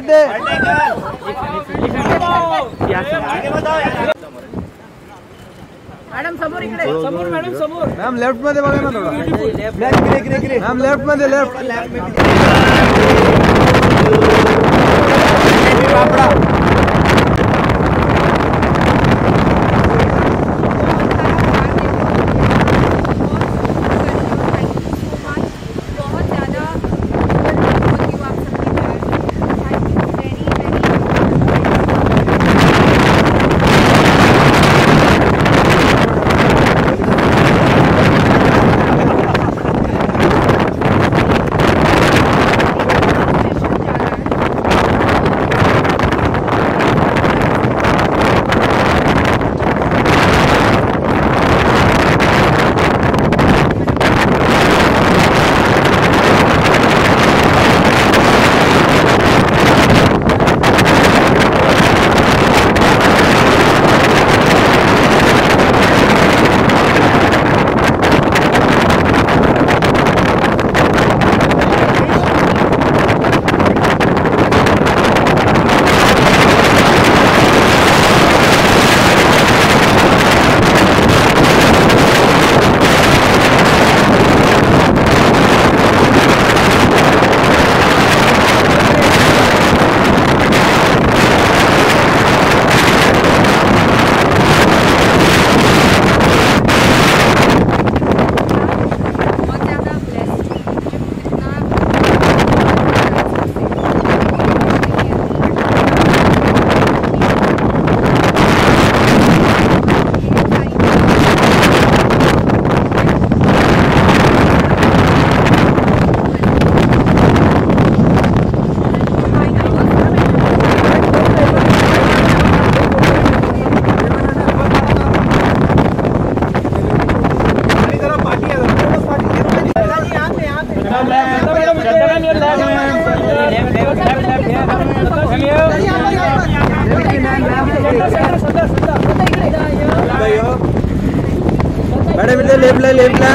birthday madam समोर समोर madam समोर मॅम लेफ़्ट मध्ये बघा ना लेफ़्ट मध्ये लेफ़्ट மேடம் இல்லை லேப்ல லேப்ல